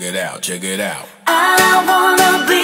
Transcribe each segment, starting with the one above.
check it out, check it out. I wanna be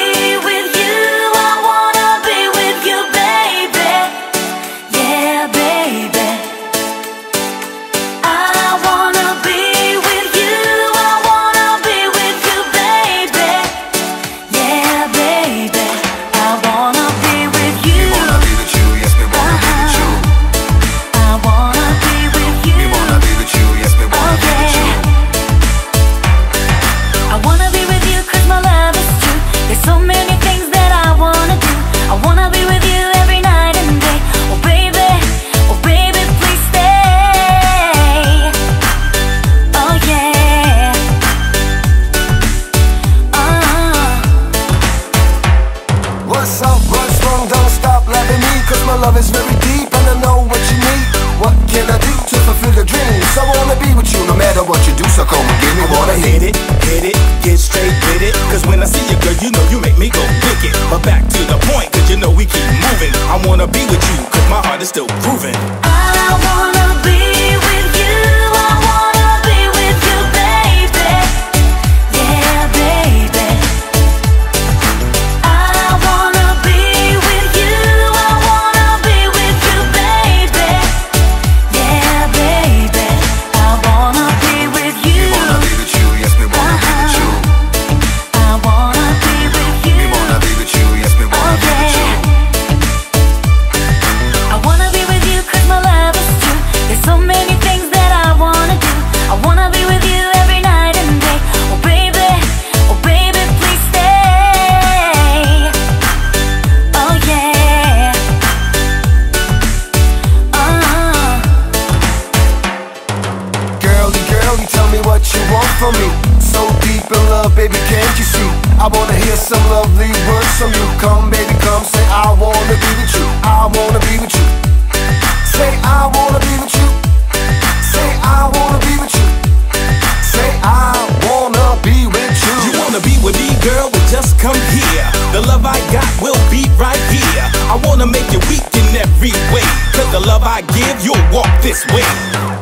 with me, girl, well just come here. The love I got will be right here. I wanna make you weak in every way. Cause the love I give, you'll walk this way.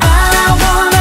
I want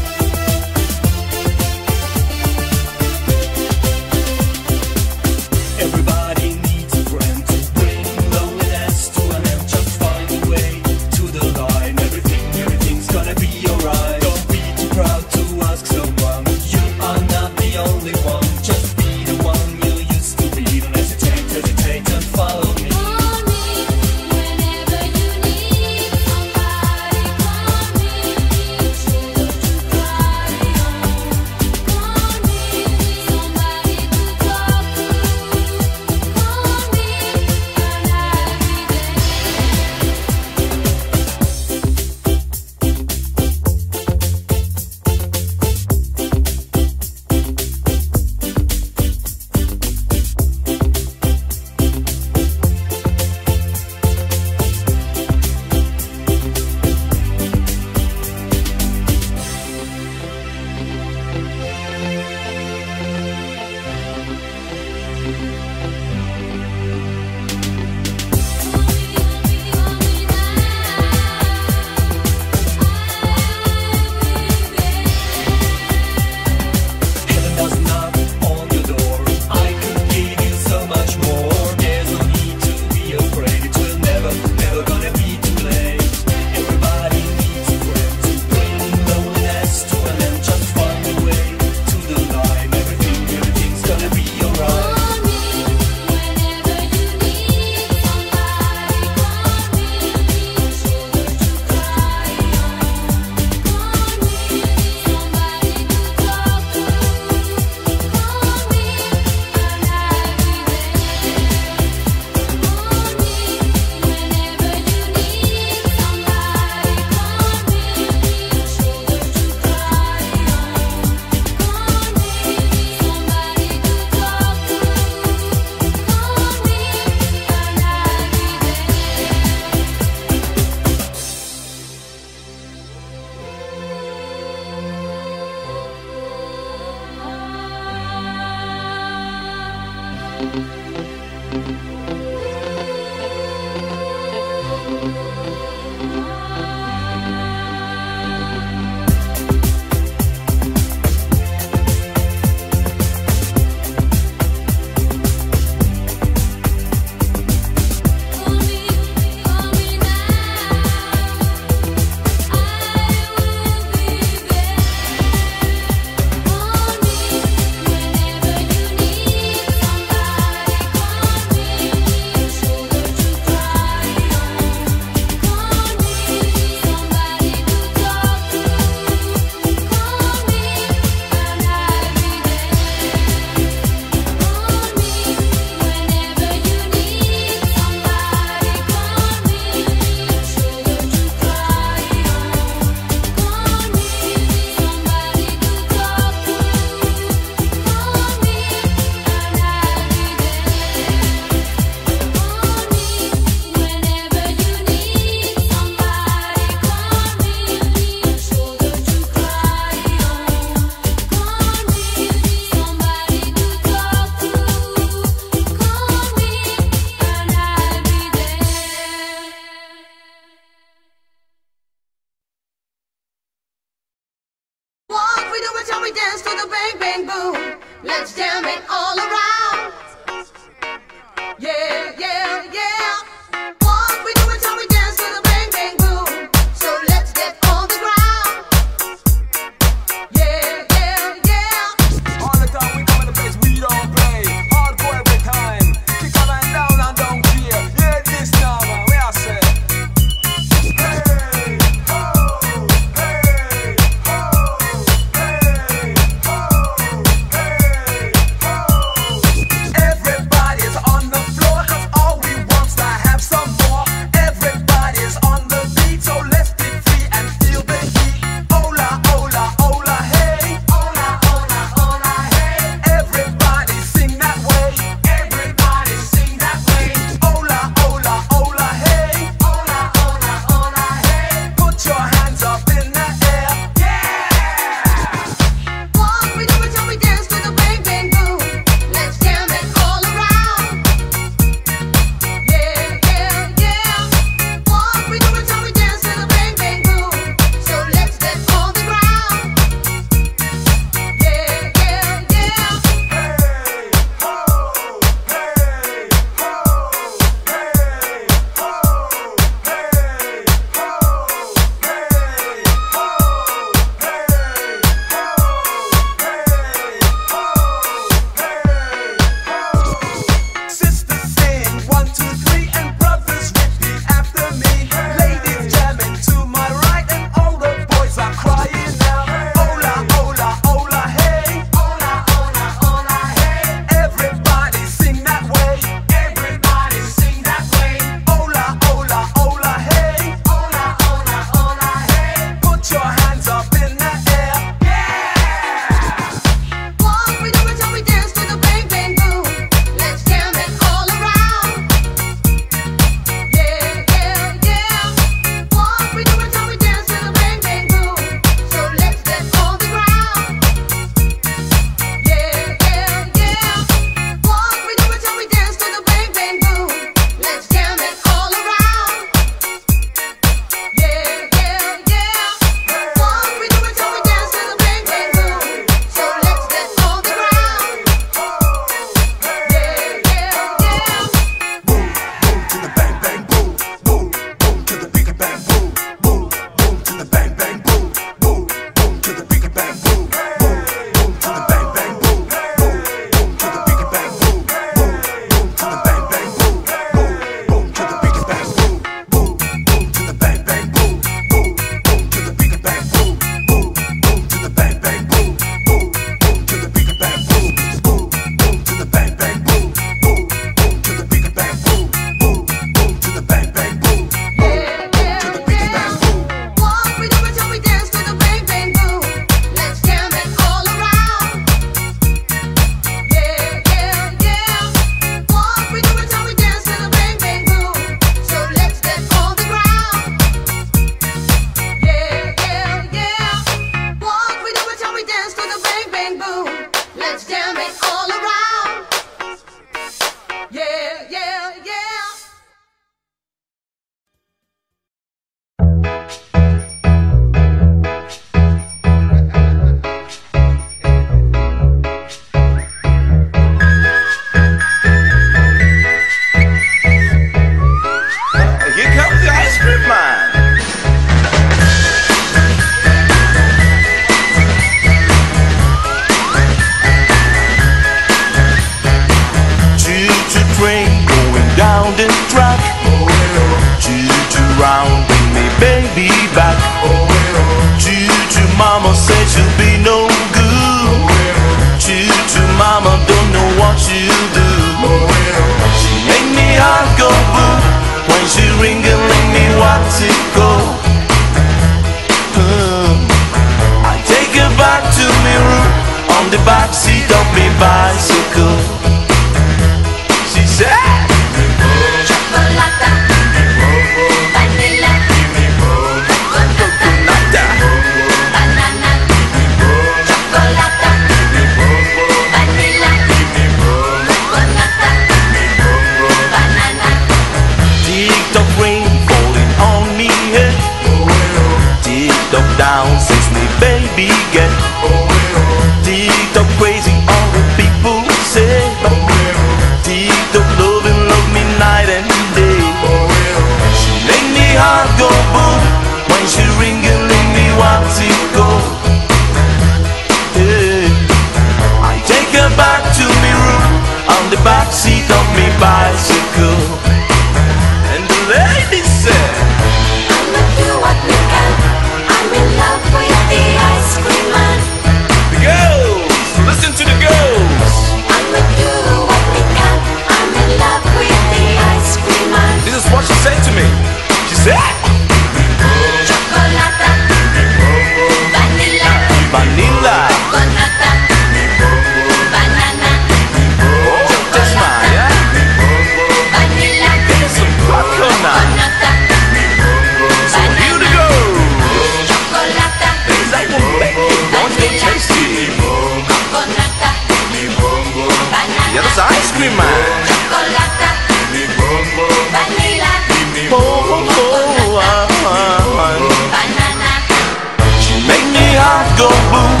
go boom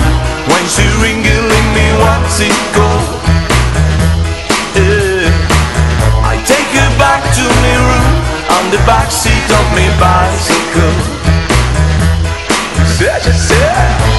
When she ringling me what's it called? Yeah. I take her back to my room. On the back seat of my bicycle. Said she said.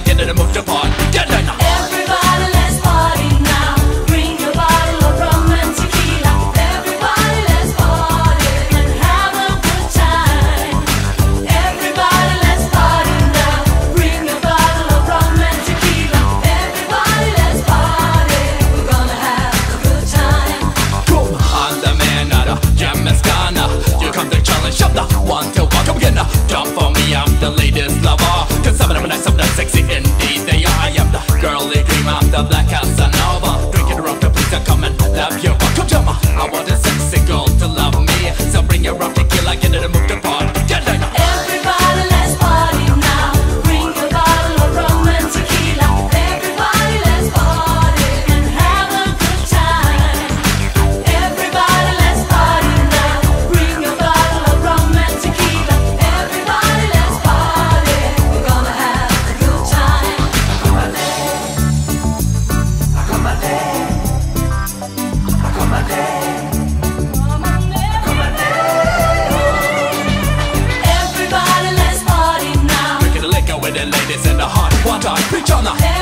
Get it and move to part. Water Preach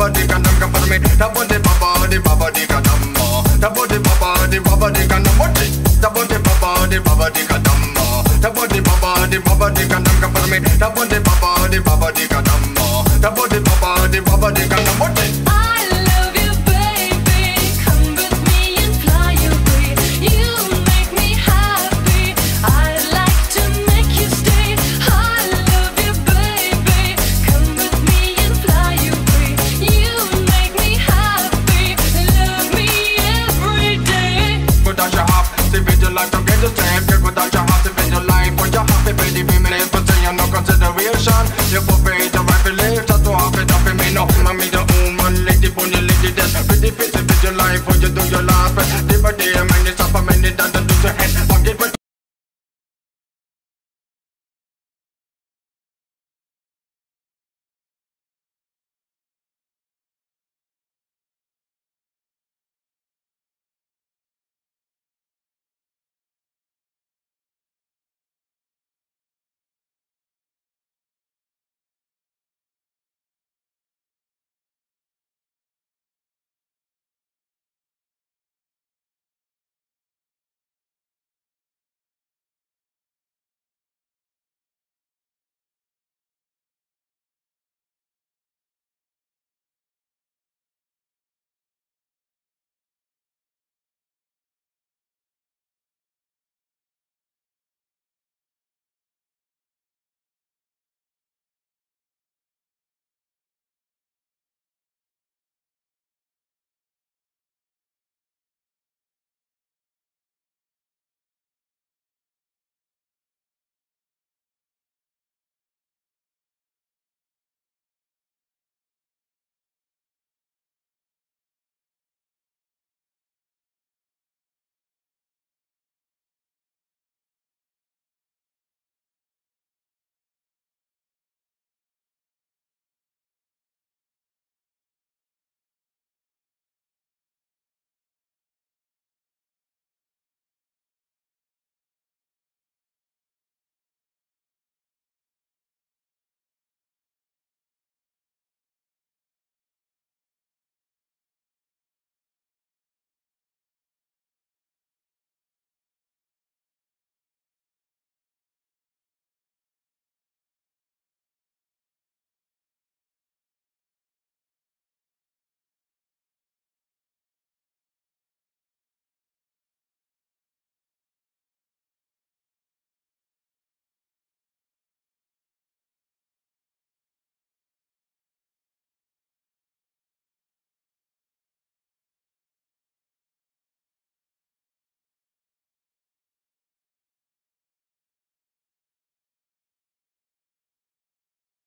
baba di baba di ka nam ka for me Tabo di baba di baba di ka damma Tabo di baba di baba di ka nam what Tabo di baba di baba di ka damma Tabo di baba di baba di ka nam for me Tabo di baba di baba di ka damma Tabo di baba di baba di ka nam You faith and right belief Just to have it up in me, no Mommy, the woman, lady, bunny, lady, then Pretty face, live your life. When you do your Day by day, it's up a minute And do your head